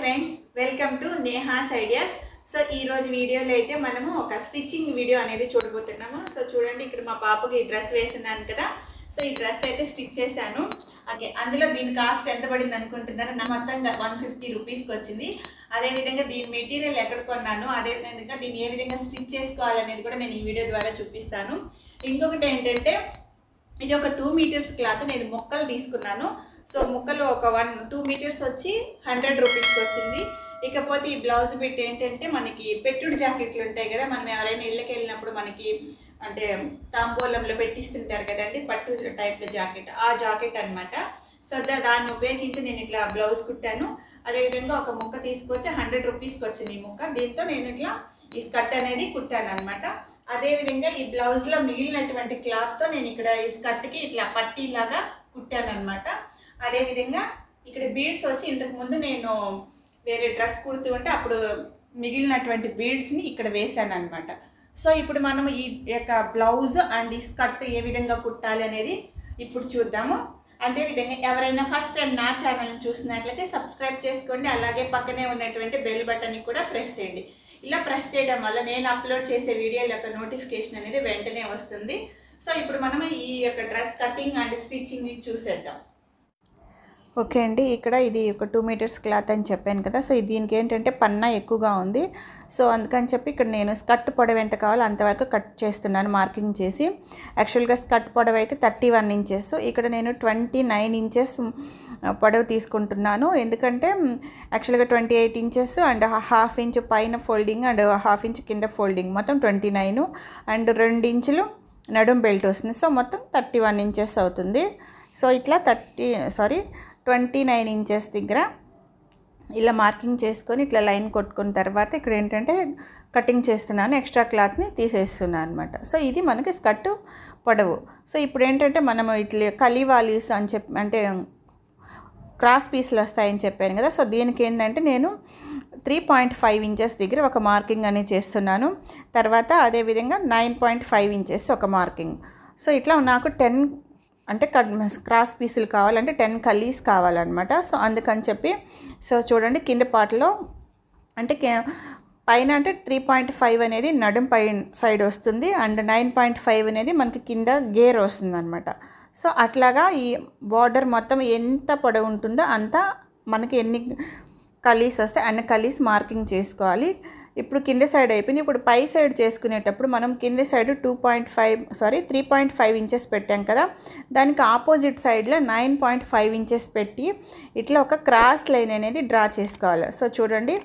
Friends welcome to Neha's ideas so ఈ రోజు వీడియోలో అయితే మనము ఒక స్టిచ్చింగ్ వీడియో అనేది చూడబోతున్నాము. సో చూడండి ఇక్కడ మా పాపకి ఈ డ్రెస్ వేసినాను కదా. సో ఈ డ్రెస్ అయితే స్టిచ్ చేశాను. ఓకే అందులో దీని కాస్ట్ ఎంత పడింది అనుకుంటున్నారు? నా మొత్తంగా వన్ ఫిఫ్టీ రూపీస్కి వచ్చింది. అదేవిధంగా దీని మెటీరియల్ ఎక్కడ కొన్నాను? అదేవిధంగా దీన్ని ఏ విధంగా స్టిచ్ చేసుకోవాలనేది కూడా నేను ఈ వీడియో ద్వారా చూపిస్తాను. ఇంకొకటి ఏంటంటే ఇది ఒక టూ మీటర్స్ క్లాత్ నేను మొక్కలు తీసుకున్నాను. సో ముక్కలు ఒక వన్ టూ మీటర్స్ వచ్చి హండ్రెడ్ రూపీస్కి వచ్చింది. ఇకపోతే ఈ బ్లౌజ్ బిట్ ఏంటంటే మనకి పెట్టుడు జాకెట్లు ఉంటాయి కదా మనం ఎవరైనా ఇళ్ళకి వెళ్ళినప్పుడు మనకి అంటే తాంబూలంలో పెట్టిస్తుంటారు కదండి పట్టు టైప్లో జాకెట్ ఆ జాకెట్ అన్నమాట. సో దా- దాన్ని ఉపయోగించి నేను ఇట్లా బ్లౌజ్ కుట్టాను. అదేవిధంగా ఒక ముక్క తీసుకొచ్చి హండ్రెడ్ రూపీస్కి వచ్చింది ఈ ముక్క. దీంతో నేను ఇట్లా ఈ స్కర్ట్ అనేది కుట్టాను అనమాట అదేవిధంగా ఈ బ్లౌజ్లో మిగిలినటువంటి క్లాత్తో నేను ఇక్కడ ఈ స్కర్ట్కి ఇట్లా పట్టీలాగా కుట్టాను అనమాట అదేవిధంగా ఇక్కడ బీడ్స్ వచ్చి ఇంతకుముందు నేను వేరే డ్రెస్ కుడుతూ ఉంటే అప్పుడు మిగిలినటువంటి బీడ్స్ని ఇక్కడ వేసాను అనమాట సో ఇప్పుడు మనం ఈ యొక్క బ్లౌజ్ అండ్ ఈ స్కర్ట్ ఏ విధంగా కుట్టాలి అనేది ఇప్పుడు చూద్దాము. అదేవిధంగా ఎవరైనా ఫస్ట్ టైం నా ఛానల్ని చూసినట్లయితే సబ్స్క్రైబ్ చేసుకోండి. అలాగే పక్కనే ఉన్నటువంటి బెల్ బటన్ని కూడా ప్రెస్ చేయండి. ఇలా ప్రెస్ చేయడం వల్ల నేను అప్లోడ్ చేసే వీడియోల యొక్క నోటిఫికేషన్ అనేది వెంటనే వస్తుంది. సో ఇప్పుడు మనం ఈ యొక్క డ్రెస్ కటింగ్ అండ్ స్టిచ్చింగ్ని చూసేద్దాం. ఓకే అండి. ఇక్కడ ఇది ఒక టూ మీటర్స్ క్లాత్ అని చెప్పాను కదా. సో దీనికి ఏంటంటే పన్నా ఎక్కువగా ఉంది. సో అందుకని చెప్పి ఇక్కడ నేను స్కర్ట్ పొడవు ఎంత కావాలో అంతవరకు కట్ చేస్తున్నాను మార్కింగ్ చేసి. యాక్చువల్గా స్కర్ట్ పొడవు అయితే థర్టీ వన్ ఇంచెస్ ఇక్కడ నేను ట్వంటీ నైన్ ఇంచెస్ పొడవు తీసుకుంటున్నాను. ఎందుకంటే యాక్చువల్గా twenty eight inches and half inch పైన ఫోల్డింగ్ అండ్ హాఫ్ ఇంచ్ కింద ఫోల్డింగ్ మొత్తం ట్వంటీ నైన్ అండ్ రెండు ఇంచులు నడుం బెల్ట్ వస్తుంది. సో మొత్తం థర్టీ వన్ ఇంచెస్ అవుతుంది. సో ఇట్లా thirty sorry twenty nine inches దగ్గర ఇలా మార్కింగ్ చేసుకొని ఇట్లా లైన్ కొట్టుకున్న తర్వాత ఇక్కడ ఏంటంటే కటింగ్ చేస్తున్నాను ఎక్స్ట్రా క్లాత్ని తీసేస్తున్నాను అనమాట సో ఇది మనకి స్కర్ట్ పొడవు. సో ఇప్పుడు ఏంటంటే మనం ఇట్లా కలివాలీస్ అని చెప్పి అంటే క్రాస్ పీస్లు వస్తాయని చెప్పాను కదా సో దీనికి ఏంటంటే నేను త్రీ పాయింట్ ఫైవ్ ఇంచెస్ దగ్గర ఒక మార్కింగ్ అనేది చేస్తున్నాను. తర్వాత అదేవిధంగా నైన్ పాయింట్ ఫైవ్ ఇంచెస్ ఒక మార్కింగ్. సో ఇట్లా నాకు టెన్ అంటే క్రాస్ పీసులు కావాలంటే టెన్ కలీస్ కావాలన్నమాట. సో అందుకని చెప్పి సో చూడండి కింద పాటలో అంటే పైన అంటే త్రీ పాయింట్ ఫైవ్ అనేది నడుం పై సైడ్ వస్తుంది. అండ్ నైన్ పాయింట్ ఫైవ్ అనేది మనకి కింద గేర్ వస్తుంది అనమాట సో అట్లాగా ఈ బార్డర్ మొత్తం ఎంత పొడవు ఉంటుందో అంత మనకి ఎన్ని కలీస్ వస్తే అన్ని కలీస్ మార్కింగ్ చేసుకోవాలి. ఇప్పుడు కింద సైడ్ అయిపోయింది ఇప్పుడు పై సైడ్ చేసుకునేటప్పుడు మనం కింద side two point five sorry three point five inches పెట్టాం కదా. దానికి ఆపోజిట్ సైడ్లో నైన్ పాయింట్ ఫైవ్ ఇంచెస్ పెట్టి ఇట్లా ఒక క్రాస్ లైన్ అనేది డ్రా చేసుకోవాలి. సో చూడండి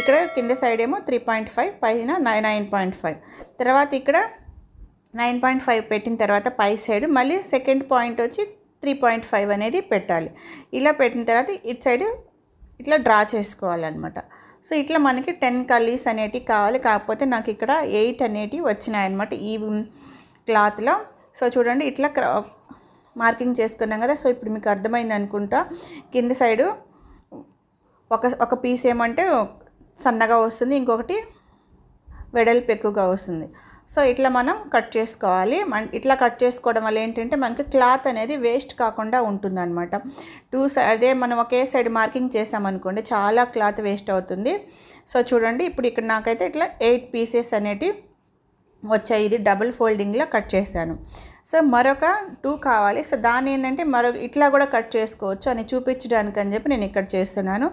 ఇక్కడ కింద సైడ్ ఏమో త్రీ పాయింట్ ఫైవ్ పైన నైన్ నైన్ పాయింట్ ఫైవ్ తర్వాత ఇక్కడ నైన్ పాయింట్ ఫైవ్ పెట్టిన తర్వాత పై సైడ్ మళ్ళీ సెకండ్ పాయింట్ వచ్చి త్రీ పాయింట్ ఫైవ్ అనేది పెట్టాలి. ఇలా పెట్టిన తర్వాత ఇటు సైడ్ ఇట్లా డ్రా చేసుకోవాలన్నమాట. సో ఇట్లా మనకి టెన్ కలీస్ అనేటివి కావాలి. కాకపోతే నాకు ఇక్కడ ఎయిట్ అనేటివి వచ్చినాయన్నమాట ఈ క్లాత్లో. సో చూడండి ఇట్లా మార్కింగ్ చేసుకున్నాం కదా. సో ఇప్పుడు మీకు అర్థమైంది అనుకుంటా. కింద సైడు ఒక ఒక పీస్ ఏమంటే సన్నగా వస్తుంది. ఇంకొకటి వెడల్పు ఎక్కువగా వస్తుంది. సో ఇట్లా మనం కట్ చేసుకోవాలి. మన ఇట్లా కట్ చేసుకోవడం వల్ల ఏంటంటే మనకి క్లాత్ అనేది వేస్ట్ కాకుండా ఉంటుందన్నమాట. టూ సైడ్ అదే మనం ఒకే సైడ్ మార్కింగ్ చేసామనుకోండి చాలా క్లాత్ వేస్ట్ అవుతుంది. సో చూడండి ఇప్పుడు ఇక్కడ నాకైతే ఇట్లా ఎయిట్ పీసెస్ అనేటివి వచ్చాయి. ఇది డబుల్ ఫోల్డింగ్లో కట్ చేశాను. సో మరొక టూ కావాలి. సో దాన్ని ఏంటంటే మరొక ఇట్లా కూడా కట్ చేసుకోవచ్చు అని చూపించడానికి అని చెప్పి నేను ఇక్కడ చేస్తున్నాను.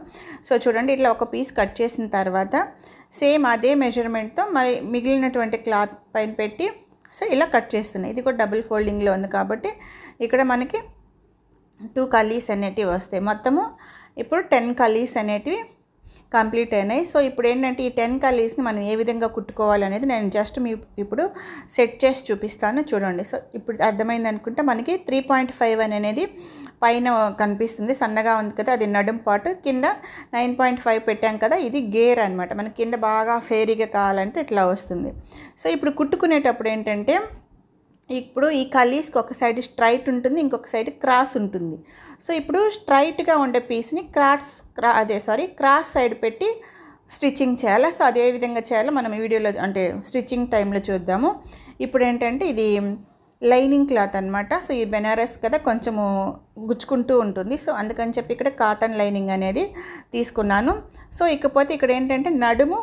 సో చూడండి ఇట్లా ఒక పీస్ కట్ చేసిన తర్వాత సేమ్ అదే మెజర్మెంట్తో మరి మిగిలినటువంటి క్లాత్ పైన పెట్టి సో ఇలా కట్ చేస్తున్నాయి. ఇది కూడా డబుల్ ఫోల్డింగ్లో ఉంది కాబట్టి ఇక్కడ మనకి టూ కలీస్ అనేటివి వస్తాయి. మొత్తము ఇప్పుడు టెన్ కలీస్ అనేటివి కంప్లీట్ అయినాయి. సో ఇప్పుడు ఏంటంటే ఈ టెన్ కలీస్ని మనం ఏ విధంగా కుట్టుకోవాలనేది నేను జస్ట్ మీ ఇప్పుడు సెట్ చేసి చూపిస్తాను. చూడండి. సో ఇప్పుడు అర్థమైంది అనుకుంటే మనకి త్రీ పాయింట్ ఫైవ్ అనేది పైన కనిపిస్తుంది. సన్నగా ఉంది కదా అది నడుం పాటు. కింద నైన్ పాయింట్ ఫైవ్ పెట్టాం కదా ఇది గేర్ అనమాట మనకి కింద బాగా ఫేరీగా కావాలంటే ఇట్లా వస్తుంది. సో ఇప్పుడు కుట్టుకునేటప్పుడు ఏంటంటే ఇప్పుడు ఈ కలీస్కి ఒక సైడ్ స్ట్రైట్ ఉంటుంది ఇంకొక సైడ్ క్రాస్ ఉంటుంది. సో ఇప్పుడు స్ట్రైట్గా ఉండే పీస్ని క్రాస్ క్రా అదే సారీ క్రాస్ సైడ్ పెట్టి స్టిచ్చింగ్ చేయాలి? సో అదే విధంగా చేయాలో? మనం వీడియోలో అంటే స్టిచ్చింగ్ టైంలో చూద్దాము. ఇప్పుడు ఏంటంటే ఇది లైనింగ్ క్లాత్ అనమాట సో ఈ బెనారస్ కదా కొంచెము గుచ్చుకుంటూ ఉంటుంది. సో అందుకని చెప్పి ఇక్కడ కాటన్ లైనింగ్ అనేది తీసుకున్నాను. సో ఇకపోతే ఇక్కడ ఏంటంటే నడుము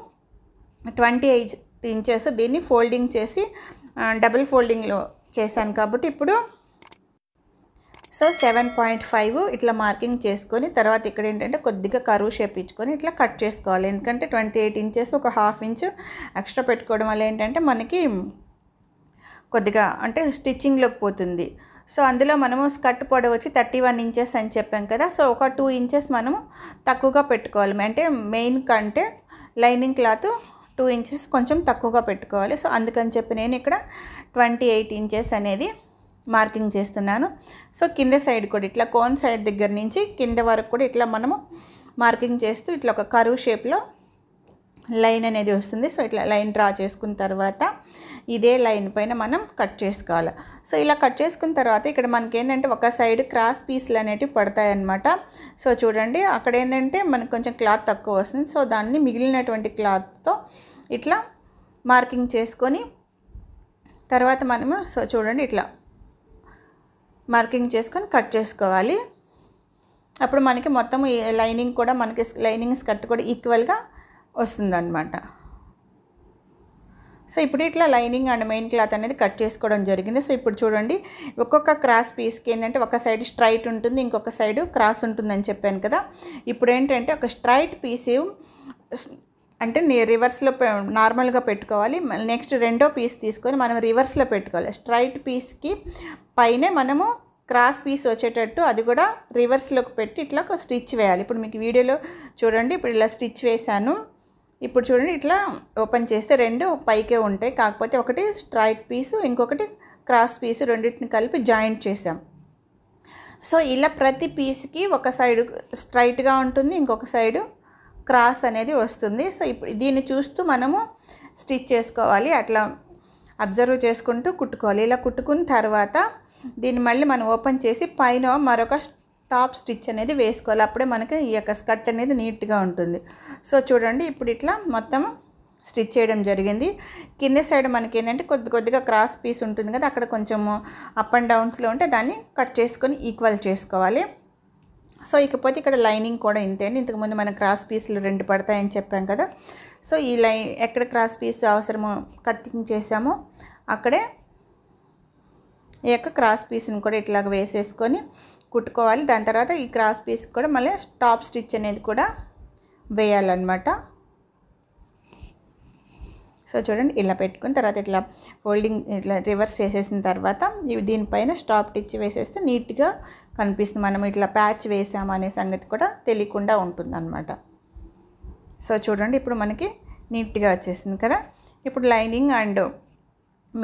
ట్వంటీ ఎయిట్ ఇంచెస్ దీన్ని ఫోల్డింగ్ చేసి డబుల్ ఫోల్డింగ్లో చేశాను కాబట్టి ఇప్పుడు సో సెవెన్ పాయింట్ ఫైవ్ ఇట్లా మార్కింగ్ చేసుకొని తర్వాత ఇక్కడ ఏంటంటే కొద్దిగా కరువు షేప్ ఇచ్చుకొని ఇట్లా కట్ చేసుకోవాలి. ఎందుకంటే ట్వంటీ ఎయిట్ ఇంచెస్ ఒక హాఫ్ ఇంచ్ ఎక్స్ట్రా పెట్టుకోవడం వల్ల ఏంటంటే మనకి కొద్దిగా అంటే స్టిచ్చింగ్లోకి పోతుంది. సో అందులో మనము స్కర్ట్ పొడవు వచ్చి థర్టీ వన్ ఇంచెస్ అని చెప్పాం కదా సో ఒక టూ ఇంచెస్ మనము తక్కువగా పెట్టుకోవాలి. అంటే మెయిన్ కంటే లైనింగ్ క్లాత్ టూ ఇంచెస్ కొంచెం తక్కువగా పెట్టుకోవాలి. సో అందుకని చెప్పి నేను ఇక్కడ ట్వంటీ ఎయిట్ ఇంచెస్ అనేది మార్కింగ్ చేస్తున్నాను. సో కింద సైడ్ కూడా ఇట్లా కోన్ సైడ్ దగ్గర నుంచి కింద వరకు కూడా ఇట్లా మనము మార్కింగ్ చేస్తూ ఇట్లా ఒక కరువు షేప్లో లైన్ అనేది వస్తుంది. సో ఇట్లా లైన్ డ్రా చేసుకున్న తర్వాత ఇదే లైన్ పైన మనం కట్ చేసుకోవాలి. సో ఇలా కట్ చేసుకున్న తర్వాత ఇక్కడ మనకి ఏంటంటే ఒక సైడ్ క్రాస్ పీస్లు అనేటివి పడతాయి అన్నమాట సో చూడండి అక్కడ ఏంటంటే మనకు కొంచెం క్లాత్ తక్కువ వస్తుంది. సో దాన్ని మిగిలినటువంటి క్లాత్తో ఇట్లా మార్కింగ్ చేసుకొని తర్వాత మనము సో చూడండి ఇట్లా మార్కింగ్ చేసుకొని కట్ చేసుకోవాలి. అప్పుడు మనకి మొత్తం లైనింగ్ కూడా మనకి లైనింగ్స్ కట్ కూడా ఈక్వల్గా వస్తుందన్నమాట. సో ఇప్పుడు ఇట్లా లైనింగ్ అండ్ మెయిన్ క్లాత్ అనేది కట్ చేసుకోవడం జరిగింది. సో ఇప్పుడు చూడండి ఒక్కొక్క క్రాస్ పీస్కి ఏంటంటే ఒక సైడ్ స్ట్రైట్ ఉంటుంది ఇంకొక సైడ్ క్రాస్ ఉంటుందని చెప్పాను కదా. ఇప్పుడు ఏంటంటే ఒక స్ట్రైట్ పీస్ అంటే రివర్స్లో నార్మల్గా పెట్టుకోవాలి. నెక్స్ట్ రెండో పీస్ తీసుకొని మనం రివర్స్లో పెట్టుకోవాలి. స్ట్రైట్ పీస్కి పైనే మనము క్రాస్ పీస్ వచ్చేటట్టు అది కూడా రివర్స్లోకి పెట్టి ఇట్లా ఒక స్టిచ్ వేయాలి. ఇప్పుడు మీకు వీడియోలో చూడండి ఇప్పుడు ఇలా స్టిచ్ వేశాను. ఇప్పుడు చూడండి ఇట్లా ఓపెన్ చేస్తే రెండు పైకే ఉంటాయి. కాకపోతే ఒకటి స్ట్రైట్ పీసు ఇంకొకటి క్రాస్ పీసు రెండింటిని కలిపి జాయింట్ చేసాం సో ఇలా ప్రతి పీస్కి ఒక సైడ్ స్ట్రైట్గా ఉంటుంది ఇంకొక సైడు క్రాస్ అనేది వస్తుంది. సో ఇప్పుడు దీన్ని చూస్తూ మనము స్టిచ్ చేసుకోవాలి. అట్లా అబ్జర్వ్ చేసుకుంటూ కుట్టుకోవాలి. ఇలా కుట్టుకున్న తర్వాత దీన్ని మళ్ళీ మనం ఓపెన్ చేసి పైన మరొక టాప్ స్టిచ్ అనేది వేసుకోవాలి. అప్పుడే మనకి ఈ యొక్క స్కర్ట్ అనేది నీట్గా ఉంటుంది. సో చూడండి ఇప్పుడు ఇట్లా మొత్తం స్టిచ్ చేయడం జరిగింది. కింద సైడ్ మనకి ఏంటంటే కొద్ది కొద్దిగా క్రాస్ పీస్ ఉంటుంది కదా అక్కడ కొంచెము అప్ అండ్ డౌన్స్లో ఉంటే దాన్ని కట్ చేసుకొని ఈక్వల్ చేసుకోవాలి. సో ఇకపోతే ఇక్కడ లైనింగ్ కూడా ఇంతేని ఇంతకుముందు మనం క్రాస్ పీసులు రెండు పడతాయని చెప్పాం కదా. సో ఈ లై ఎక్కడ క్రాస్ పీస్ అవసరమో కటింగ్ చేసామో అక్కడే ఈ యొక్క క్రాస్ పీస్ని కూడా ఇట్లాగ వేసేసుకొని కుట్టుకోవాలి. దాని తర్వాత ఈ క్రాస్ పీస్ కూడా మళ్ళీ టాప్ స్టిచ్ అనేది కూడా వేయాలన్నమాట. సో చూడండి ఇలా పెట్టుకుని తర్వాత ఇట్లా ఫోల్డింగ్ ఇట్లా రివర్స్ చేసేసిన తర్వాత ఇవి దీనిపైన స్టాప్ టిచ్ వేసేస్తే నీట్గా కనిపిస్తుంది. మనం ఇట్లా ప్యాచ్ వేసామనే అనే సంగతి కూడా తెలియకుండా ఉంటుంది సో చూడండి ఇప్పుడు మనకి నీట్గా వచ్చేసింది కదా. ఇప్పుడు లైనింగ్ అండ్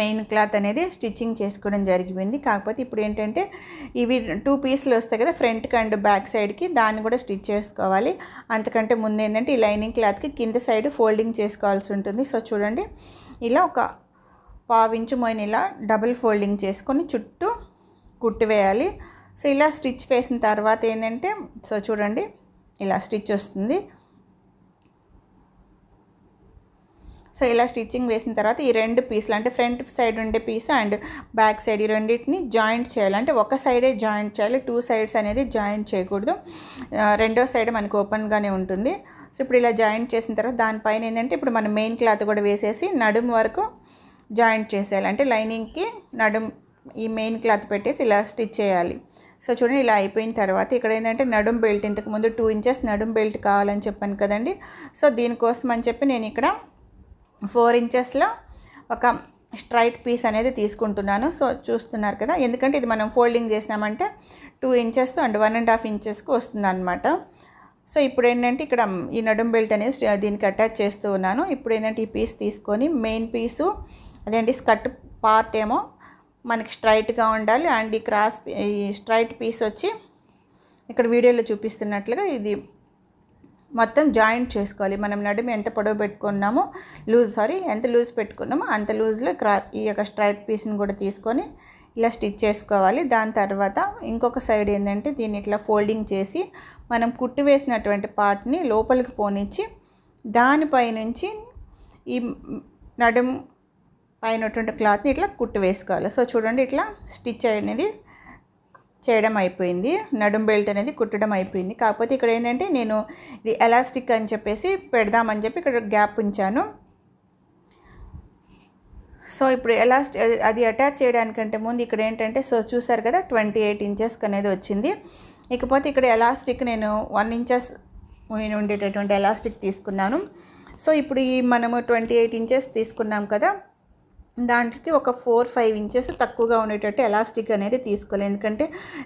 మెయిన్ క్లాత్ అనేది స్టిచ్చింగ్ చేసుకోవడం జరిగింది. కాకపోతే ఇప్పుడు ఏంటంటే ఇవి టూ పీసులు వస్తాయి కదా ఫ్రంట్కి అండ్ బ్యాక్ సైడ్కి దాన్ని కూడా స్టిచ్ చేసుకోవాలి. అంతకంటే ముందు ఏంటంటే ఈ లైనింగ్ క్లాత్కి కింద సైడ్ ఫోల్డింగ్ చేసుకోవాల్సి ఉంటుంది. సో చూడండి ఇలా ఒక పావించు మోయిన ఇలా డబుల్ ఫోల్డింగ్ చేసుకొని చుట్టూ కుట్టి వేయాలి. సో ఇలా స్టిచ్ వేసిన తర్వాత ఏంటంటే సో చూడండి ఇలా స్టిచ్ వస్తుంది. సో ఇలా స్టిచ్చింగ్ వేసిన తర్వాత ఈ రెండు పీసులు అంటే ఫ్రంట్ సైడ్ ఉండే పీస్ అండ్ బ్యాక్ సైడ్ ఈ రెండింటిని జాయింట్ చేయాలి. అంటే ఒక సైడే జాయింట్ చేయాలి టూ సైడ్స్ అనేది జాయింట్ చేయకూడదు. రెండో సైడ్ మనకు ఓపెన్గానే ఉంటుంది. సో ఇప్పుడు ఇలా జాయింట్ చేసిన తర్వాత దానిపైన ఏంటంటే ఇప్పుడు మనం మెయిన్ క్లాత్ కూడా వేసేసి నడుము వరకు జాయింట్ చేసేయాలి. అంటే లైనింగ్కి నడుం ఈ మెయిన్ క్లాత్ పెట్టేసి ఇలా స్టిచ్ చేయాలి. సో చూడండి ఇలా అయిపోయిన తర్వాత ఇక్కడ ఏంటంటే నడుం బెల్ట్ ఇంతకు ముందు టూ ఇంచెస్ నడుం బెల్ట్ కావాలని చెప్పాను కదండి. సో దీనికోసం అని చెప్పి నేను ఇక్కడ ఫోర్ ఇంచెస్లో ఒక స్ట్రైట్ పీస్ అనేది తీసుకుంటున్నాను. సో చూస్తున్నారు కదా! ఎందుకంటే ఇది మనం ఫోల్డింగ్ చేసామంటే two inches and one and half ఇంచెస్కి వస్తుంది అనమాట సో ఇప్పుడు ఏంటంటే ఇక్కడ ఈ నడుం బెల్ట్ అనేది దీనికి అటాచ్ చేస్తూ ఉన్నాను. ఇప్పుడు ఏంటంటే ఈ పీస్ తీసుకొని మెయిన్ పీసు అదేంటి స్కర్ట్ పార్ట్ ఏమో మనకి స్ట్రైట్గా ఉండాలి. అండ్ ఈ క్రాస్ ఈ స్ట్రైట్ పీస్ వచ్చి ఇక్కడ వీడియోలో చూపిస్తున్నట్లుగా ఇది మొత్తం జాయింట్ చేసుకోవాలి. మనం నడుము ఎంత పొడవు పెట్టుకున్నామో లూజ్ సారీ ఎంత లూజ్ పెట్టుకున్నామో అంత లూజ్లో క్రా ఈ యొక్క స్ట్రైట్ పీస్ని కూడా తీసుకొని ఇలా స్టిచ్ చేసుకోవాలి. దాని తర్వాత ఇంకొక సైడ్ ఏంటంటే దీన్ని ఇట్లా ఫోల్డింగ్ చేసి మనం కుట్టి వేసినటువంటి పార్ట్ని లోపలికి పోనిచ్చి దానిపై నుంచి ఈ నడుము పైనటువంటి క్లాత్ని ఇట్లా కుట్టు వేసుకోవాలి. సో చూడండి ఇట్లా స్టిచ్ అనేది చేయడం అయిపోయింది. నడుం బెల్ట్ అనేది కుట్టడం అయిపోయింది. కాకపోతే ఇక్కడ ఏంటంటే నేను ఇది ఎలాస్టిక్ అని చెప్పేసి పెడదామని చెప్పి ఇక్కడ గ్యాప్ ఉంచాను. సో ఇప్పుడు ఎలాస్ట్ అది అటాచ్ చేయడానికంటే ముందు ఇక్కడ ఏంటంటే సో చూసారు కదా ట్వంటీ ఎయిట్ ఇంచెస్కి అనేది వచ్చింది. ఇకపోతే ఇక్కడ ఎలాస్టిక్ నేను వన్ ఇంచెస్ ఉండేటటువంటి ఎలాస్టిక్ తీసుకున్నాను. సో ఇప్పుడు ఈ మనము ట్వంటీ ఎయిట్ ఇంచెస్ తీసుకున్నాం కదా దాంట్లోకి ఒక ఫోర్ ఫైవ్ ఇంచెస్ తక్కువగా ఉండేటట్టు ఎలాస్టిక్ అనేది తీసుకోవాలి. ఎందుకంటే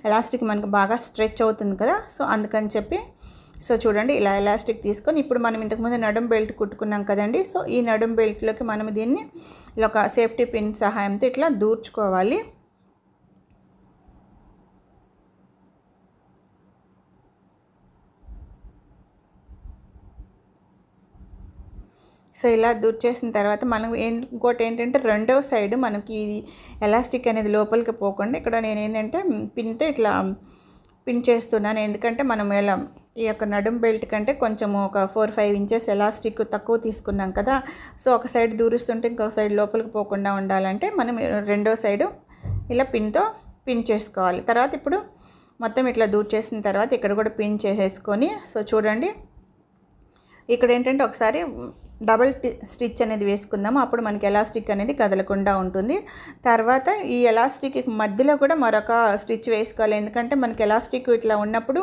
ఎలాస్టిక్ మనకు బాగా స్ట్రెచ్ అవుతుంది కదా. సో అందుకని చెప్పి సో చూడండి ఇలా ఎలాస్టిక్ తీసుకొని ఇప్పుడు మనం ఇంతకుముందు నడుం బెల్ట్ కుట్టుకున్నాం కదండి. సో ఈ నడుం బెల్ట్లోకి మనం దీన్ని ఇలా ఒక సేఫ్టీ పిన్ సహాయంతో ఇట్లా దూర్చుకోవాలి. సో ఇలా దూర్ చేసిన తర్వాత మనం ఏం- ఇంకోటి ఏంటంటే రెండవ సైడ్ మనకి ఇది ఎలాస్టిక్ అనేది లోపలికి పోకుండా ఇక్కడ నేను ఏంటంటే పిన్తో ఇట్లా పిన్ చేస్తున్నాను. ఎందుకంటే మనం ఎలా ఈ యొక్క నడుం బెల్ట్ కంటే కొంచెం ఒక ఫోర్ ఫైవ్ ఇంచెస్ ఎలాస్టిక్ తక్కువ తీసుకున్నాం కదా. సో ఒక సైడ్ దూరుస్తుంటే ఇంకొక సైడ్ లోపలికి పోకుండా ఉండాలంటే మనం రెండో సైడు ఇలా పిన్తో పిన్ చేసుకోవాలి. తర్వాత ఇప్పుడు మొత్తం ఇట్లా దూర్ చేసిన తర్వాత ఇక్కడ కూడా పిన్ చేసేసుకొని సో చూడండి. ఇక్కడ ఏంటంటే ఒకసారి డబల్ స్టిచ్ అనేది వేసుకుందాము. అప్పుడు మనకి ఎలాస్టిక్ అనేది కదలకుండా ఉంటుంది. తర్వాత ఈ ఎలాస్టిక్ మధ్యలో కూడా మరొక స్టిచ్ వేసుకోవాలి. ఎందుకంటే మనకి ఎలాస్టిక్ ఇట్లా ఉన్నప్పుడు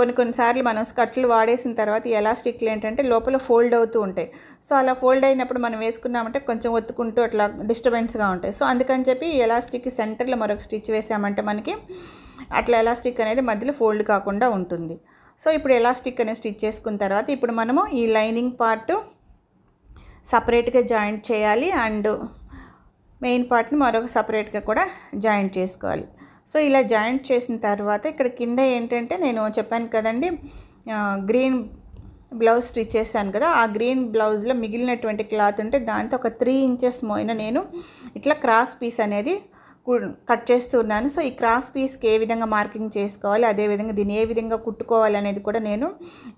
కొన్ని కొన్నిసార్లు మనం స్కట్లు వాడేసిన తర్వాత ఈ ఎలాస్టిక్లు ఏంటంటే లోపల ఫోల్డ్ అవుతూ ఉంటాయి. సో అలా ఫోల్డ్ అయినప్పుడు మనం వేసుకున్నామంటే కొంచెం ఒత్తుకుంటూ అట్లా డిస్టర్బెన్స్గా ఉంటాయి. సో అందుకని చెప్పి ఈ ఎలాస్టిక్ సెంటర్లో మరొక స్టిచ్ వేసామంటే మనకి అట్లా ఎలాస్టిక్ అనేది మధ్యలో ఫోల్డ్ కాకుండా ఉంటుంది. సో ఇప్పుడు ఎలాస్టిక్ అనేది స్టిచ్ చేసుకున్న తర్వాత ఇప్పుడు మనము ఈ లైనింగ్ పార్ట్ సపరేట్గా జాయింట్ చేయాలి అండ్ మెయిన్ పార్ట్ని మరొక సపరేట్గా కూడా జాయింట్ చేసుకోవాలి. సో ఇలా జాయింట్ చేసిన తర్వాత ఇక్కడ కింద ఏంటంటే నేను చెప్పాను కదండి గ్రీన్ బ్లౌజ్ స్టిచ్ చేశాను కదా ఆ గ్రీన్ బ్లౌజ్లో మిగిలినటువంటి క్లాత్ ఉంటే దాంతో ఒక త్రీ ఇంచెస్ మోయిన నేను ఇట్లా క్రాస్ పీస్ అనేది కట్ చేస్తున్నాను. సో ఈ క్రాస్ పీస్కి ఏ విధంగా మార్కింగ్ చేసుకోవాలి అదేవిధంగా దీన్ని ఏ విధంగా కుట్టుకోవాలి అనేది కూడా నేను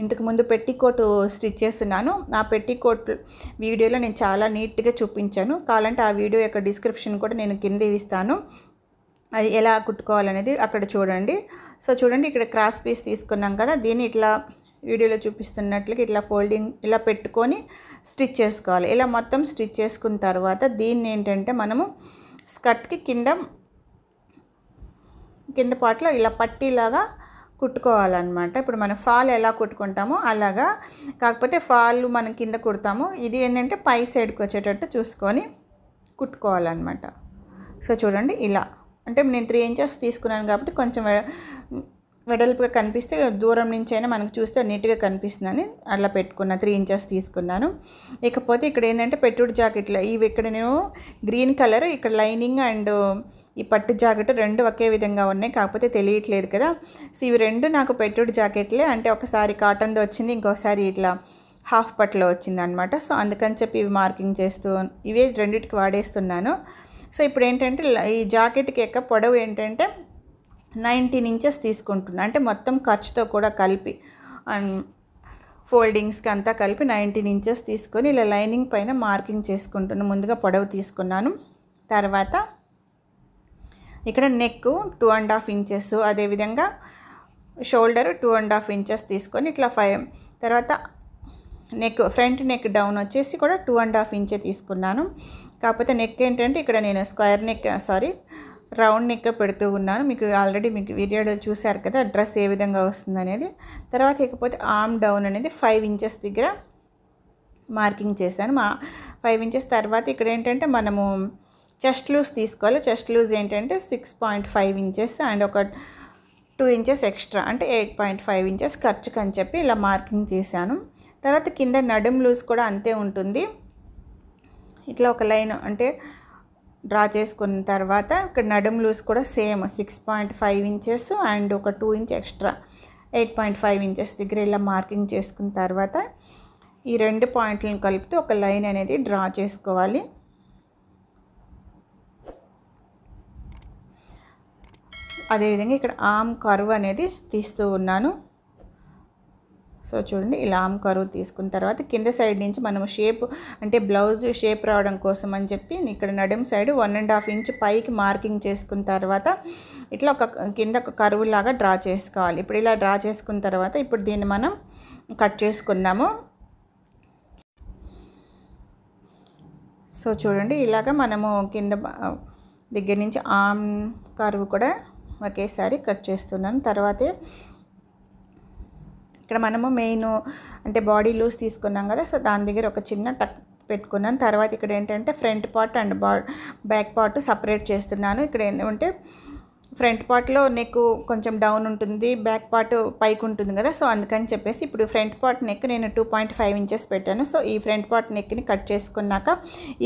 ఇంతకు ముందు పెట్టికోట్ స్టిచ్ చేస్తున్నాను. ఆ పెట్టికోట్ వీడియోలో నేను చాలా నీట్గా చూపించాను. కావాలంటే ఆ వీడియో యొక్క డిస్క్రిప్షన్ కూడా నేను కింద ఇస్తాను. అది ఎలా కుట్టుకోవాలనేది అక్కడ చూడండి. సో చూడండి ఇక్కడ క్రాస్ పీస్ తీసుకున్నాం కదా దీన్ని ఇట్లా వీడియోలో చూపిస్తున్నట్లుగా ఇట్లా ఫోల్డింగ్ ఇలా పెట్టుకొని స్టిచ్ చేసుకోవాలి. ఇలా మొత్తం స్టిచ్ చేసుకున్న తర్వాత దీన్ని ఏంటంటే మనము స్కర్ట్కి కింద కింద పాటలో ఇలా పట్టీలాగా కుట్టుకోవాలన్నమాట. ఇప్పుడు మనం ఫాల్ ఎలా కుట్టుకుంటామో అలాగా. కాకపోతే ఫాల్ మనం కింద కుడతాము. ఇది ఏంటంటే పై సైడ్కి వచ్చేటట్టు చూసుకొని కుట్టుకోవాలన్నమాట. సో చూడండి ఇలా. అంటే నేను త్రీ ఇంచెస్ తీసుకున్నాను కాబట్టి కొంచెం వెడల్పుగా కనిపిస్తే దూరం నుంచి అయినా మనకు చూస్తే నీట్గా కనిపిస్తుందని అట్లా పెట్టుకున్న త్రీ ఇంచెస్ తీసుకున్నాను. ఇకపోతే ఇక్కడ ఏంటంటే పెట్టుడు జాకెట్లు ఇవి ఇక్కడ నేను గ్రీన్ కలర్ ఇక్కడ లైనింగ్ అండ్ ఈ పట్టు జాకెట్ రెండు ఒకే విధంగా ఉన్నాయి. కాకపోతే తెలియట్లేదు కదా. సో ఇవి రెండు నాకు పెట్టుడు జాకెట్లే. అంటే ఒకసారి కాటన్ది వచ్చింది ఇంకోసారి ఇట్లా హాఫ్ పట్లో వచ్చింది అనమాట సో అందుకని చెప్పి ఇవి మార్కింగ్ చేస్తూ ఇవే రెండింటికి వాడేస్తున్నాను. సో ఇప్పుడు ఏంటంటే ఈ జాకెట్కి యొక్క పొడవు ఏంటంటే నైంటీన్ ఇంచెస్ తీసుకుంటున్నాను అంటే మొత్తం ఖర్చుతో కూడా కలిపి అండ్ ఫోల్డింగ్స్కి అంతా కలిపి నైంటీన్ ఇంచెస్ తీసుకొని ఇలా లైనింగ్ పైన మార్కింగ్ చేసుకుంటున్నాను ముందుగా పొడవు తీసుకున్నాను. తర్వాత ఇక్కడ neck two and half inches అదేవిధంగా shoulder two and half inches తీసుకొని ఇట్లా ఫైవ్ తర్వాత నెక్ ఫ్రంట్ నెక్ డౌన్ వచ్చేసి కూడా టూ అండ్ హాఫ్ ఇంచే తీసుకున్నాను. కాకపోతే నెక్ ఏంటంటే ఇక్కడ నేను square neck sorry round neck పెడుతూ ఉన్నాను. మీకు ఆల్రెడీ మీకు వీడియోలో చూశారు కదా డ్రెస్ ఏ విధంగా వస్తుంది అనేది తర్వాత ఇకపోతే ఆర్మ్ డౌన్ అనేది ఫైవ్ ఇంచెస్ దగ్గర మార్కింగ్ చేశాను. మా ఫైవ్ ఇంచెస్ తర్వాత ఇక్కడ ఏంటంటే మనము చెస్ట్ లూజ్ తీసుకోవాలి. చెస్ట్ లూజ్ ఏంటంటే six point five inches and ఒక టూ ఇంచెస్ ఎక్స్ట్రా అంటే ఎయిట్ పాయింట్ ఫైవ్ ఇంచెస్ ఖర్చుకు అని చెప్పి ఇలా మార్కింగ్ చేశాను. తర్వాత కింద నడుం లూజ్ కూడా అంతే ఉంటుంది. ఇట్లా ఒక లైన్ అంటే డ్రా చేసుకున్న తర్వాత ఇక్కడ నడుం లూస్ కూడా same six point five inches and ఒక two inch extra eight point five inches దగ్గర ఇలా మార్కింగ్ చేసుకున్న తర్వాత ఈ రెండు పాయింట్లను కలుపుతూ ఒక లైన్ అనేది డ్రా చేసుకోవాలి. అదేవిధంగా ఇక్కడ ఆమ్ కర్వ్ అనేది తీస్తూ ఉన్నాను. సో చూడండి ఇలా ఆమ్ కరువు తీసుకున్న తర్వాత కింద సైడ్ నుంచి మనం షేప్ అంటే బ్లౌజ్ షేప్ రావడం కోసం అని చెప్పి ఇక్కడ నడుం side one and half inch పైకి మార్కింగ్ చేసుకున్న తర్వాత ఇట్లా ఒక కింద ఒక కరువు లాగా డ్రా చేసుకోవాలి. ఇప్పుడు ఇలా డ్రా చేసుకున్న తర్వాత ఇప్పుడు దీన్ని మనం కట్ చేసుకుందాము. సో చూడండి ఇలాగ మనము కింద దగ్గర నుంచి ఆమ్ కరువు కూడా ఒకేసారి కట్ చేస్తున్నాను. తర్వాతే ఇక్కడ మనము మెయిన్ అంటే బాడీ లూజ్ తీసుకున్నాం కదా సో దాని దగ్గర ఒక చిన్న టక్ పెట్టుకున్నాను తర్వాత ఇక్కడ ఏంటంటే ఫ్రంట్ పార్ట్ అండ్ బా బ్యాక్ పార్ట్ సపరేట్ చేస్తున్నాను. ఇక్కడ ఏంటంటే ఫ్రంట్ పార్ట్లో నెక్ కొంచెం డౌన్ ఉంటుంది బ్యాక్ పార్ట్ పైకి ఉంటుంది కదా సో అందుకని చెప్పేసి ఇప్పుడు ఫ్రంట్ పార్ట్ నెక్ నేను టూ పాయింట్ ఫైవ్ ఇంచెస్ పెట్టాను. సో ఈ ఫ్రంట్ పార్ట్ నెక్ని కట్ చేసుకున్నాక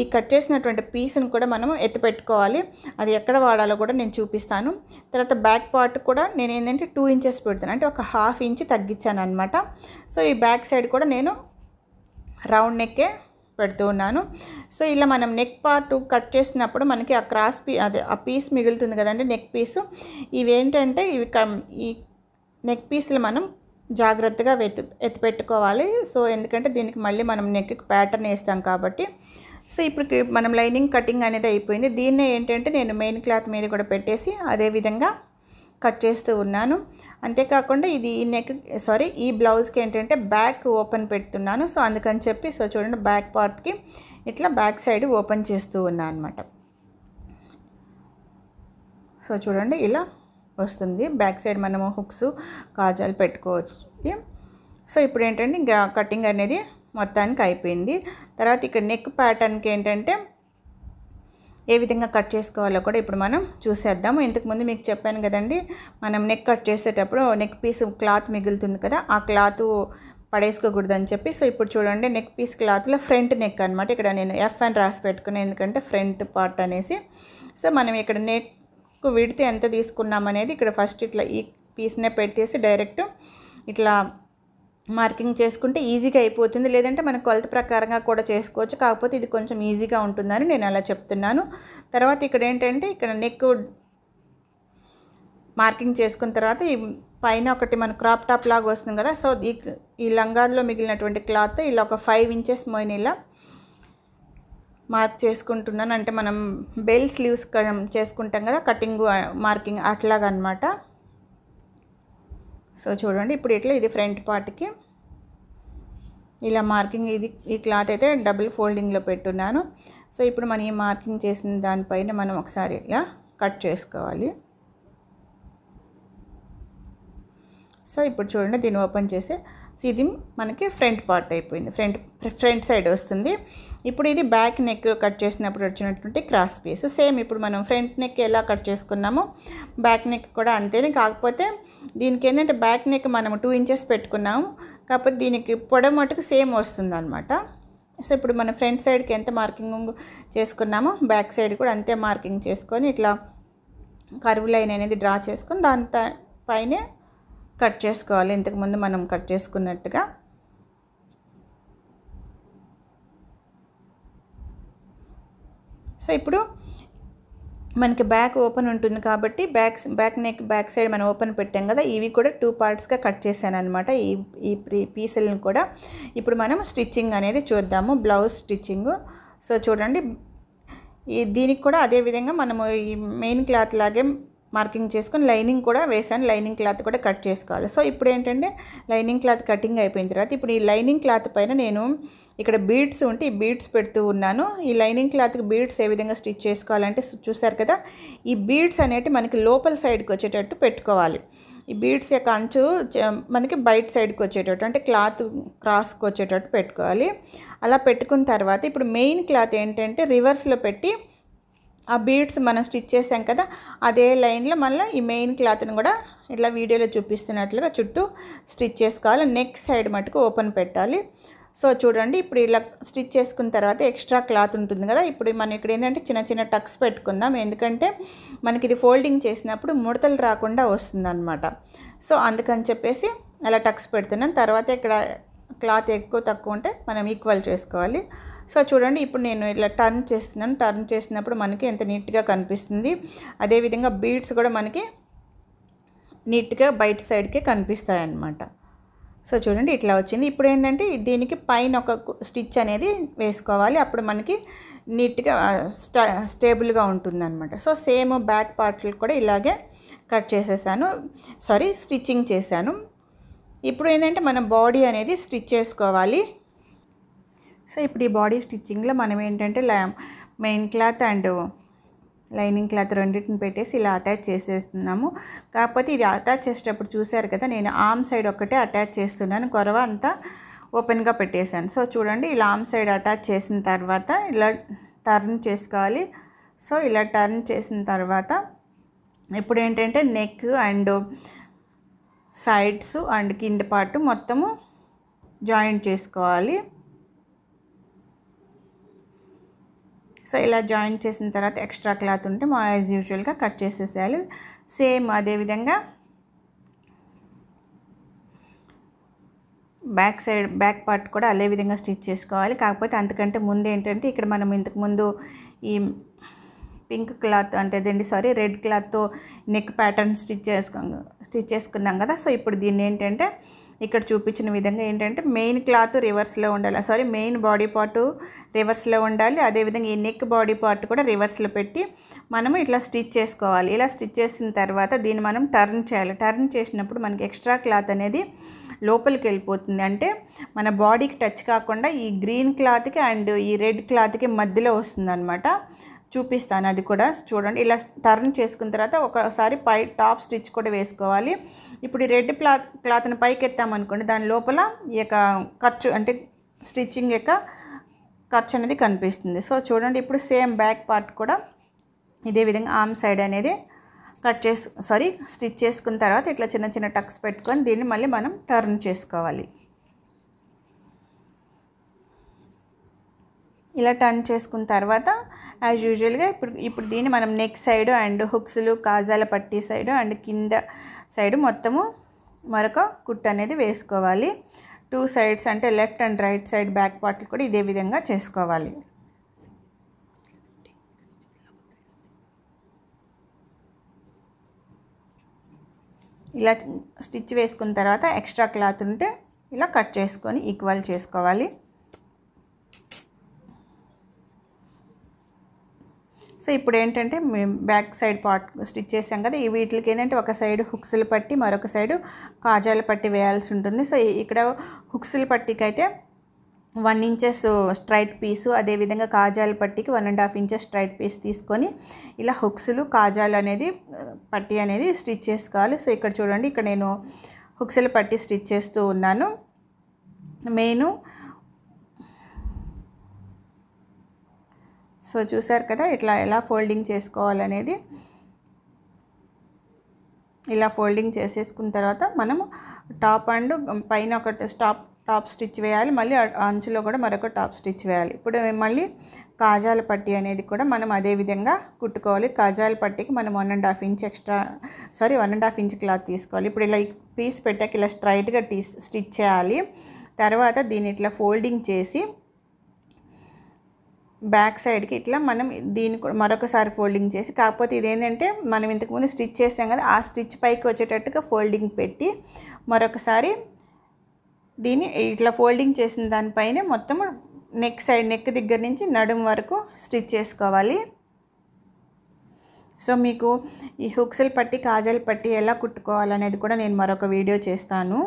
ఈ కట్ చేసినటువంటి పీస్ని కూడా మనం ఎత్తిపెట్టుకోవాలి అది ఎక్కడ వాడాలో కూడా నేను చూపిస్తాను. తర్వాత బ్యాక్ పార్ట్ కూడా నేను ఏంటంటే టూ ఇంచెస్ పెడతాను అంటే ఒక హాఫ్ ఇంచ్ తగ్గించాను అనమాట సో ఈ బ్యాక్ సైడ్ కూడా నేను రౌండ్ నెక్కే పెడుతూ ఉన్నాను. సో ఇలా మనం నెక్ పార్ట్ కట్ చేసినప్పుడు మనకి ఆ క్రాస్ పీ అదే ఆ పీస్ మిగులుతుంది కదండి నెక్ పీసు ఇవేంటంటే ఇవి ఈ నెక్ పీసులు మనం జాగ్రత్తగా వెతు ఎత్తిపెట్టుకోవాలి. సో ఎందుకంటే దీనికి మళ్ళీ మనం నెక్ ప్యాటర్న్ వేస్తాం కాబట్టి. సో ఇప్పుడు మనం లైనింగ్ కటింగ్ అనేది అయిపోయింది. దీన్నే ఏంటంటే నేను మెయిన్ క్లాత్ మీద కూడా పెట్టేసి అదే విధంగా కట్ చేస్తూ ఉన్నాను. అంతేకాకుండా ఇది ఈ నెక్ సారీ ఈ బ్లౌజ్కి ఏంటంటే బ్యాక్ ఓపెన్ పెడుతున్నాను. సో అందుకని చెప్పి సో చూడండి బ్యాక్ పార్ట్కి ఇట్లా బ్యాక్ సైడ్ ఓపెన్ చేస్తూ ఉన్నాను అనమాట సో చూడండి ఇలా వస్తుంది. బ్యాక్ సైడ్ మనము హుక్స్ కాజాలు పెట్టుకోవచ్చు. సో ఇప్పుడు ఏంటంటే ఇంకా కటింగ్ అనేది మొత్తానికి అయిపోయింది. తర్వాత ఇక్కడ నెక్ ప్యాటర్న్కి ఏంటంటే ఏ విధంగా కట్ చేసుకోవాలో కూడా ఇప్పుడు మనం చూసేద్దాము. ఇంతకుముందు మీకు చెప్పాను కదండి మనం నెక్ కట్ చేసేటప్పుడు నెక్ పీస్ క్లాత్ మిగులుతుంది కదా ఆ క్లాత్ పడేసుకోకూడదని చెప్పి. సో ఇప్పుడు చూడండి నెక్ పీస్ క్లాత్లో ఫ్రంట్ నెక్ అనమాట ఇక్కడ నేను ఎఫ్ అని రాసి పెట్టుకున్నాను ఎందుకంటే ఫ్రంట్ పార్ట్ అనేసి. సో మనం ఇక్కడ నెక్ విడితే ఎంత తీసుకున్నాం అనేది ఇక్కడ ఫస్ట్ ఇట్లా ఈ పీస్నే పెట్టేసి డైరెక్ట్ ఇట్లా మార్కింగ్ చేసుకుంటే ఈజీగా అయిపోతుంది. లేదంటే మన కొలత ప్రకారంగా కూడా చేసుకోవచ్చు. కాకపోతే ఇది కొంచెం ఈజీగా ఉంటుందని నేను అలా చెప్తున్నాను. తర్వాత ఇక్కడ ఏంటంటే ఇక్కడ నెక్ మార్కింగ్ చేసుకున్న తర్వాత ఈ పైన ఒకటి మన క్రాప్ టాప్ లాగా వస్తుంది కదా. సో ఈ ఈ లంగాల్లో మిగిలినటువంటి క్లాత్ ఇలా ఒక ఫైవ్ ఇంచెస్ మోయిన ఇలా మార్క్ చేసుకుంటున్నాను. అంటే మనం బెల్ స్లీవ్స్ చేసుకుంటాం కదా కటింగ్ మార్కింగ్ అట్లాగనమాట. సో చూడండి ఇప్పుడు ఇట్లా ఇది ఫ్రంట్ పార్ట్కి. ఇలా మార్కింగ్ ఇది ఈ క్లాత్ అయితే డబుల్ ఫోల్డింగ్లో పెట్టున్నాను. సో ఇప్పుడు మనం ఈ మార్కింగ్ చేసిన దానిపైన మనం ఒకసారి ఇలా కట్ చేసుకోవాలి. సో ఇప్పుడు చూడండి దీన్ని ఓపెన్ చేసి సో ఇది మనకి ఫ్రంట్ పార్ట్ అయిపోయింది. ఫ్రంట్ ఫ్రంట్ సైడ్ వస్తుంది. ఇప్పుడు ఇది బ్యాక్ నెక్ కట్ చేసినప్పుడు వచ్చినటువంటి క్రాస్ పీస్. సేమ్ ఇప్పుడు మనం ఫ్రంట్ నెక్ ఎలా కట్ చేసుకున్నామో బ్యాక్ నెక్ కూడా అంతేనే. కాకపోతే దీనికి ఏంటంటే బ్యాక్ నెక్ మనం టూ ఇంచెస్ పెట్టుకున్నాము. కాకపోతే దీనికి పొడవు మటుకు సేమ్ వస్తుంది అనమాట సో ఇప్పుడు మన ఫ్రంట్ సైడ్కి ఎంత మార్కింగ్ చేసుకున్నామో బ్యాక్ సైడ్ కూడా అంతే మార్కింగ్ చేసుకొని ఇట్లా కర్వ్ లైన్ అనేది డ్రా చేసుకొని దాని పైనే కట్ చేసుకోవాలి. ఇంతకుముందు మనం కట్ చేసుకున్నట్టుగా. సో ఇప్పుడు మనకి బ్యాక్ ఓపెన్ ఉంటుంది కాబట్టి back back neck back side మనం ఓపెన్ పెట్టాం కదా ఇవి కూడా టూ పార్ట్స్గా కట్ చేశాను అనమాట ఈ ఈ పీసులను కూడా ఇప్పుడు మనం స్టిచ్చింగ్ అనేది చూద్దాము. Blouse stitching. సో చూడండి ఈ దీనికి కూడా అదే విధంగా మనము ఈ మెయిన్ క్లాత్ లాగే మార్కింగ్ చేసుకొని లైనింగ్ కూడా వేసాను. లైనింగ్ క్లాత్ కూడా కట్ చేసుకోవాలి. సో ఇప్పుడు ఏంటంటే లైనింగ్ క్లాత్ కటింగ్ అయిపోయిన తర్వాత ఇప్పుడు ఈ లైనింగ్ క్లాత్ పైన నేను ఇక్కడ బీడ్స్ ఉంటే ఈ బీడ్స్ పెడుతూ ఉన్నాను. ఈ లైనింగ్ క్లాత్కి బీడ్స్ ఏ విధంగా స్టిచ్ చేసుకోవాలంటే చూసారు కదా? ఈ బీడ్స్ అనేవి మనకి లోపల సైడ్కి వచ్చేటట్టు పెట్టుకోవాలి. ఈ బీడ్స్ యొక్క అంచు మనకి బయట సైడ్కి వచ్చేటట్టు అంటే క్లాత్ క్రాస్కి వచ్చేటట్టు పెట్టుకోవాలి. అలా పెట్టుకున్న తర్వాత ఇప్పుడు మెయిన్ క్లాత్ ఏంటంటే రివర్స్లో పెట్టి ఆ బీడ్స్ మనం స్టిచ్ చేసాం కదా? అదే లైన్లో మళ్ళీ ఈ మెయిన్ క్లాత్ని కూడా ఇట్లా వీడియోలో చూపిస్తున్నట్లుగా చుట్టూ స్టిచ్ చేసుకోవాలి. నెక్ సైడ్ మటుకు ఓపెన్ పెట్టాలి. సో చూడండి ఇప్పుడు ఇలా స్టిచ్ చేసుకున్న తర్వాత ఎక్స్ట్రా క్లాత్ ఉంటుంది కదా. ఇప్పుడు మనం ఇక్కడ ఏంటంటే చిన్న చిన్న టక్స్ పెట్టుకుందాం. ఎందుకంటే మనకి ఇది ఫోల్డింగ్ చేసినప్పుడు ముడతలు రాకుండా వస్తుంది సో అందుకని చెప్పేసి అలా టక్స్ పెడుతున్నాను. తర్వాత ఇక్కడ క్లాత్ ఎక్కువ తక్కువ ఉంటే మనం ఈక్వల్ చేసుకోవాలి. సో చూడండి ఇప్పుడు నేను ఇలా టర్న్ చేస్తున్నాను. టర్న్ చేసినప్పుడు మనకి ఎంత నీట్గా కనిపిస్తుంది. అదేవిధంగా బీడ్స్ కూడా మనకి నీట్గా బయట సైడ్కే కనిపిస్తాయి అన్నమాట సో చూడండి ఇట్లా వచ్చింది. ఇప్పుడు ఏంటంటే దీనికి పైన ఒక స్టిచ్ అనేది వేసుకోవాలి. అప్పుడు మనకి నీట్గా స్టేబుల్గా ఉంటుంది అనమాట సో సేమ్ బ్యాక్ పార్ట్లు కూడా ఇలాగే కట్ చేసేసాను. సారీ స్టిచ్చింగ్ చేశాను. ఇప్పుడు ఏంటంటే మన బాడీ అనేది స్టిచ్ చేసుకోవాలి. సో ఇప్పుడు ఈ బాడీ స్టిచ్చింగ్లో మనం ఏంటంటే main cloth and lining cloth రెండింటిని పెట్టేసి ఇలా అటాచ్ చేసేస్తున్నాము. కాకపోతే ఇది అటాచ్ చేసేటప్పుడు చూశారు కదా నేను ఆమ్ సైడ్ ఒక్కటే అటాచ్ చేస్తున్నాను. కొరవ అంతా ఓపెన్గా పెట్టేశాను. సో చూడండి ఇలా ఆమ్ సైడ్ అటాచ్ చేసిన తర్వాత ఇలా టర్న్ చేసుకోవాలి. సో ఇలా టర్న్ చేసిన తర్వాత ఇప్పుడు ఏంటంటే నెక్ అండ్ సైడ్స్ అండ్ కింద పార్ట్ మొత్తము జాయింట్ చేసుకోవాలి. సో ఇలా జాయిన్ చేసిన తర్వాత ఎక్స్ట్రా క్లాత్ ఉంటే మా యాజ్ యూజువల్గా కట్ చేసేసేయాలి. సేమ్ అదేవిధంగా బ్యాక్ సైడ్ బ్యాక్ పార్ట్ కూడా అదే విధంగా స్టిచ్ చేసుకోవాలి. కాకపోతే అంతకంటే ముందు ఏంటంటే ఇక్కడ మనం ఇంతకు ముందు ఈ పింక్ క్లాత్ అంటే అదండి సారీ రెడ్ క్లాత్తో నెక్ ప్యాటర్న్ స్టిచ్ చేసుకు స్టిచ్ చేసుకున్నాం కదా. సో ఇప్పుడు దీన్ని ఏంటంటే ఇక్కడ చూపించిన విధంగా ఏంటంటే మెయిన్ క్లాత్ రివర్స్లో ఉండాలి. సారీ మెయిన్ బాడీ పార్ట్ రివర్స్లో ఉండాలి. అదేవిధంగా ఈ నెక్ బాడీ పార్ట్ కూడా రివర్స్లో పెట్టి మనము ఇట్లా స్టిచ్ చేసుకోవాలి. ఇలా స్టిచ్ చేసిన తర్వాత దీన్ని మనం టర్న్ చేయాలి. టర్న్ చేసినప్పుడు మనకి ఎక్స్ట్రా క్లాత్ అనేది లోపలికి వెళ్ళిపోతుంది. అంటే మన బాడీకి టచ్ కాకుండా ఈ గ్రీన్ క్లాత్కి అండ్ ఈ రెడ్ క్లాత్కి మధ్యలో వస్తుందన్నమాట. చూపిస్తాను. అది కూడా చూడండి. ఇలా టర్న్ చేసుకున్న తర్వాత ఒకసారి పై టాప్ స్టిచ్ కూడా వేసుకోవాలి. ఇప్పుడు ఈ రెడ్ క్లాత్ క్లాత్ని పైకి ఎత్తామనుకోండి దాని లోపల ఈ యొక్క ఖర్చు అంటే స్టిచ్చింగ్ యొక్క ఖర్చు అనేది కనిపిస్తుంది. సో చూడండి ఇప్పుడు సేమ్ బ్యాక్ పార్ట్ కూడా ఇదే విధంగా ఆర్మ్ సైడ్ అనేది కట్ చేసు సారీ స్టిచ్ చేసుకున్న తర్వాత ఇట్లా చిన్న చిన్న టక్స్ పెట్టుకొని దీన్ని మళ్ళీ మనం టర్న్ చేసుకోవాలి. ఇలా టర్న్ చేసుకున్న తర్వాత యాజ్ యూజువల్గా ఇప్పుడు ఇప్పుడు దీన్ని మనం నెక్ సైడ్ అండ్ హుక్స్లు కాజాల పట్టి సైడ్ అండ్ కింద సైడ్ మొత్తము మరొక కుట్టు అనేది వేసుకోవాలి. టూ సైడ్స్ అంటే left and right side back పార్ట్లు కూడా ఇదే విధంగా చేసుకోవాలి. ఇలా స్టిచ్ వేసుకున్న తర్వాత ఎక్స్ట్రా క్లాత్ ఉంటే ఇలా కట్ చేసుకొని ఈక్వల్ చేసుకోవాలి. సో ఇప్పుడు ఏంటంటే మేము బ్యాక్ సైడ్ పార్ట్ స్టిచ్ చేసాం కదా ఈ వీటికి ఏంటంటే ఒక సైడ్ హుక్స్లు పట్టి మరొక సైడ్ కాజాల పట్టి వేయాల్సి ఉంటుంది. సో ఇక్కడ హుక్స్ల పట్టికైతే అయితే వన్ ఇంచెస్ స్ట్రైట్ పీసు అదేవిధంగా కాజాల పట్టికి one and half inches straight piece తీసుకొని ఇలా హుక్స్లు కాజాలు అనేది పట్టి అనేది స్టిచ్ చేసుకోవాలి. సో ఇక్కడ చూడండి ఇక్కడ నేను హుక్స్లు పట్టి స్టిచ్ చేస్తూ ఉన్నాను. మెయిన్ సో చూసారు కదా ఇట్లా ఎలా ఫోల్డింగ్ చేసుకోవాలనేది. ఇలా ఫోల్డింగ్ చేసేసుకున్న తర్వాత మనము టాప్ అండ్ పైన ఒక స్టాప్ టాప్ స్టిచ్ వేయాలి. మళ్ళీ అంచులో కూడా మరొక టాప్ స్టిచ్ వేయాలి. ఇప్పుడు మళ్ళీ కాజాల పట్టి అనేది కూడా మనం అదే విధంగా కుట్టుకోవాలి. కాజాల పట్టికి మనం one and half inch extra sorry one and half inch cloth తీసుకోవాలి. ఇప్పుడు ఇలా పీస్ పెట్టాక ఇలా స్ట్రైట్గా టీ స్టిచ్ చేయాలి. తర్వాత దీన్ని ఇట్లా ఫోల్డింగ్ చేసి బ్యాక్ సైడ్కి ఇట్లా మనం దీన్ని కూడా మరొకసారి ఫోల్డింగ్ చేసి కాకపోతే ఇదేంటంటే మనం ఇంతకుముందు స్టిచ్ చేసాం కదా ఆ స్టిచ్ పైకి వచ్చేటట్టుగా ఫోల్డింగ్ పెట్టి మరొకసారి దీన్ని ఇట్లా ఫోల్డింగ్ చేసిన దానిపైన మొత్తం నెక్ సైడ్ నెక్ దగ్గర నుంచి నడుం వరకు స్టిచ్ చేసుకోవాలి. సో మీకు ఈ హుక్స్లు పట్టి కాజల్ పట్టి ఎలా కుట్టుకోవాలనేది కూడా నేను మరొక వీడియో చేస్తాను.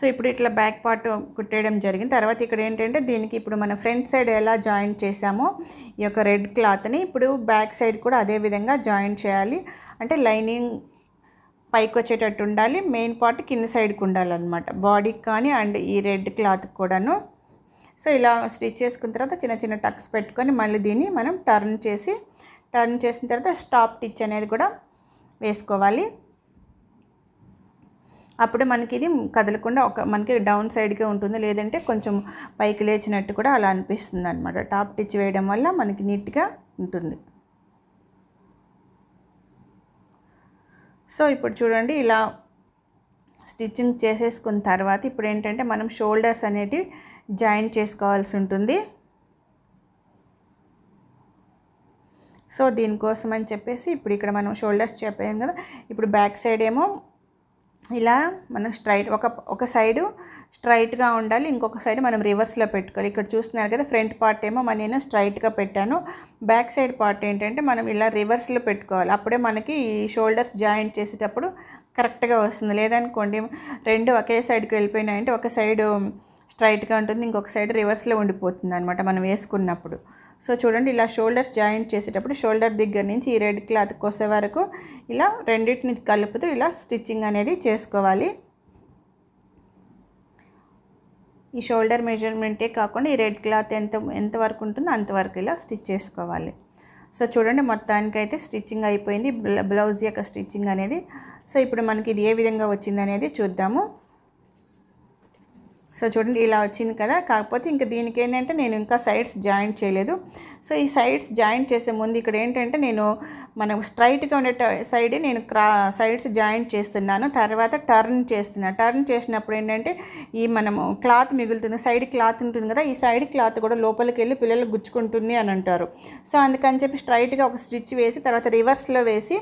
సో ఇప్పుడు ఇట్లా బ్యాక్ పార్ట్ కుట్టేయడం జరిగింది. తర్వాత ఇక్కడ ఏంటంటే దీనికి ఇప్పుడు మన ఫ్రంట్ సైడ్ ఎలా జాయింట్ చేసామో ఈ యొక్క రెడ్ క్లాత్ని ఇప్పుడు బ్యాక్ సైడ్ కూడా అదే విధంగా జాయింట్ చేయాలి. అంటే లైనింగ్ పైకి వచ్చేటట్టు ఉండాలి. మెయిన్ పార్ట్ కింద సైడ్కి ఉండాలన్నమాట. బాడీకి కానీ అండ్ ఈ రెడ్ క్లాత్ కూడాను. సో ఇలా స్టిచ్ చేసుకున్న తర్వాత చిన్న చిన్న టక్స్ పెట్టుకొని మళ్ళీ దీన్ని మనం టర్న్ చేసి టర్న్ చేసిన తర్వాత స్టాప్ టిచ్ అనేది కూడా వేసుకోవాలి. అప్పుడు మనకి ఇది కదలకుండా ఒక మనకి డౌన్ సైడ్కే ఉంటుంది. లేదంటే కొంచెం పైకి లేచినట్టు కూడా అలా అనిపిస్తుంది అనమాట టాప్ టిచ్ వేయడం వల్ల మనకి నీట్గా ఉంటుంది. సో ఇప్పుడు చూడండి ఇలా స్టిచ్చింగ్ చేసేసుకున్న తర్వాత ఇప్పుడు ఏంటంటే మనం షోల్డర్స్ అనేటివి జాయిన్ చేసుకోవాల్సి ఉంటుంది. సో దీనికోసం అని చెప్పేసి ఇప్పుడు ఇక్కడ మనం షోల్డర్స్ చెప్పాము కదా. ఇప్పుడు బ్యాక్ సైడ్ ఏమో ఇలా మనం స్ట్రైట్ ఒక ఒక సైడు స్ట్రైట్గా ఉండాలి ఇంకొక సైడ్ మనం రివర్స్లో పెట్టుకోవాలి. ఇక్కడ చూస్తున్నారు కదా ఫ్రంట్ పార్ట్ ఏమో మన నేను స్ట్రైట్గా పెట్టాను. బ్యాక్ సైడ్ పార్ట్ ఏంటంటే మనం ఇలా రివర్స్లో పెట్టుకోవాలి. అప్పుడే మనకి ఈ షోల్డర్స్ జాయింట్ చేసేటప్పుడు కరెక్ట్గా వస్తుంది. లేదనుకోండి రెండు ఒకే సైడ్కి వెళ్ళిపోయినాయంటే ఒక సైడ్ స్ట్రైట్గా ఉంటుంది ఇంకొక సైడ్ రివర్స్లో ఉండిపోతుంది అనమాట మనం వేసుకున్నప్పుడు. సో చూడండి ఇలా షోల్డర్స్ జాయింట్ చేసేటప్పుడు షోల్డర్ దగ్గర నుంచి ఈ రెడ్ క్లాత్ కోసే వరకు ఇలా రెండింటిని కలుపుతూ ఇలా స్టిచ్చింగ్ అనేది చేసుకోవాలి. ఈ షోల్డర్ మెజర్మెంటే కాకుండా ఈ రెడ్ క్లాత్ ఎంత ఎంతవరకు ఉంటుందో అంతవరకు ఇలా స్టిచ్ చేసుకోవాలి. సో చూడండి మొత్తానికైతే స్టిచ్చింగ్ అయిపోయింది బ్లౌజ్ యొక్క స్టిచ్చింగ్ అనేది. సో ఇప్పుడు మనకి ఇది ఏ విధంగా వచ్చింది అనేది చూద్దాము. సో చూడండి ఇలా వచ్చింది కదా. కాకపోతే ఇంకా దీనికి ఏంటంటే నేను ఇంకా సైడ్స్ జాయింట్ చేయలేదు. సో ఈ సైడ్స్ జాయింట్ చేసే ముందు ఇక్కడ ఏంటంటే నేను మనం స్ట్రైట్గా ఉండే సైడ్ నేను క్రా సైడ్స్ జాయింట్ చేస్తున్నాను. తర్వాత టర్న్ చేస్తున్నాను టర్న్ చేసినప్పుడు ఏంటంటే ఈ మనము క్లాత్ మిగులుతుంది. సైడ్ క్లాత్ ఉంటుంది కదా. ఈ సైడ్ క్లాత్ కూడా లోపలికి వెళ్ళి పిల్లలు గుచ్చుకుంటుంది అని అంటారు. సో అందుకని చెప్పి స్ట్రైట్గా ఒక స్టిచ్ వేసి తర్వాత రివర్స్లో వేసి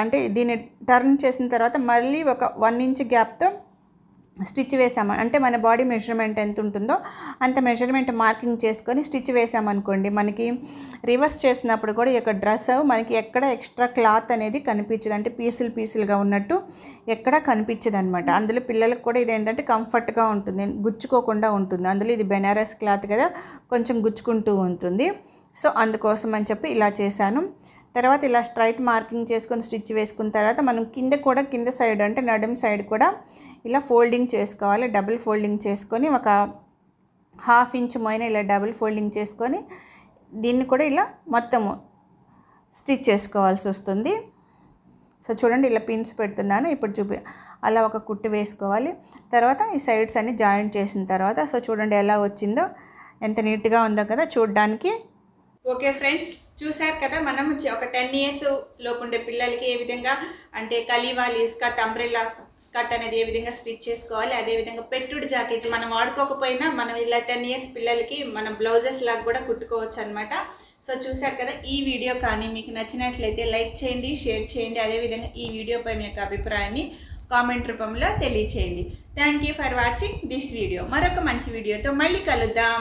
అంటే దీన్ని టర్న్ చేసిన తర్వాత మళ్ళీ ఒక వన్ ఇంచ్ గ్యాప్తో స్టిచ్ వేసాము అంటే మన బాడీ మెజర్మెంట్ ఎంత ఉంటుందో అంత మెజర్మెంట్ మార్కింగ్ చేసుకొని స్టిచ్ వేసామనుకోండి మనకి రివర్స్ చేసినప్పుడు కూడా ఈ యొక్క డ్రెస్ మనకి ఎక్కడ ఎక్స్ట్రా క్లాత్ అనేది కనిపించదు. అంటే పీసులు పీసులుగా ఉన్నట్టు ఎక్కడ కనిపించదు అనమాట అందులో పిల్లలకు కూడా ఇది ఏంటంటే కంఫర్ట్గా ఉంటుంది గుచ్చుకోకుండా ఉంటుంది. అందులో ఇది బెనారస్ క్లాత్ కదా కొంచెం గుచ్చుకుంటూ ఉంటుంది. సో అందుకోసం అని చెప్పి ఇలా చేశాను. తర్వాత ఇలా స్ట్రైట్ మార్కింగ్ చేసుకొని స్టిచ్ వేసుకున్న తర్వాత మనం కింద కూడా కింద సైడ్ అంటే నడుం సైడ్ కూడా ఇలా ఫోల్డింగ్ చేసుకోవాలి డబుల్ ఫోల్డింగ్ చేసుకొని ఒక హాఫ్ ఇంచ్ మొయిన ఇలా డబుల్ ఫోల్డింగ్ చేసుకొని దీన్ని కూడా ఇలా మొత్తము స్టిచ్ చేసుకోవాల్సి వస్తుంది. సో చూడండి ఇలా పిన్స్ పెడుతున్నాను ఇప్పుడు చూపి అలా ఒక కుట్టు వేసుకోవాలి. తర్వాత ఈ సైడ్స్ అన్ని జాయింట్ చేసిన తర్వాత సో చూడండి ఎలా వచ్చిందో ఎంత నీట్గా ఉందో కదా చూడడానికి. ఓకే ఫ్రెండ్స్ చూసారు కదా మనం ఒక టెన్ ఇయర్స్ లోపు ఉండే పిల్లలకి ఏ విధంగా అంటే కలీవాలి స్కర్ట్ అంబ్రెల్లా స్కర్ట్ అనేది ఏ విధంగా స్టిచ్ చేసుకోవాలి అదే విధంగా పెట్టుడు జాకెట్ మనం వాడుకోకపోయినా మనం ఇలా టెన్ ఇయర్స్ పిల్లలకి మన బ్లౌజెస్ లాగా కూడా కుట్టుకోవచ్చు అనమాట సో చూసారు కదా ఈ వీడియో కానీ మీకు నచ్చినట్లయితే లైక్ చేయండి షేర్ చేయండి అదేవిధంగా ఈ వీడియోపై మీ యొక్క అభిప్రాయాన్ని కామెంట్ రూపంలో తెలియచేయండి. Thank you for watching this video. మరొక మంచి వీడియోతో మళ్ళీ కలుద్దాం.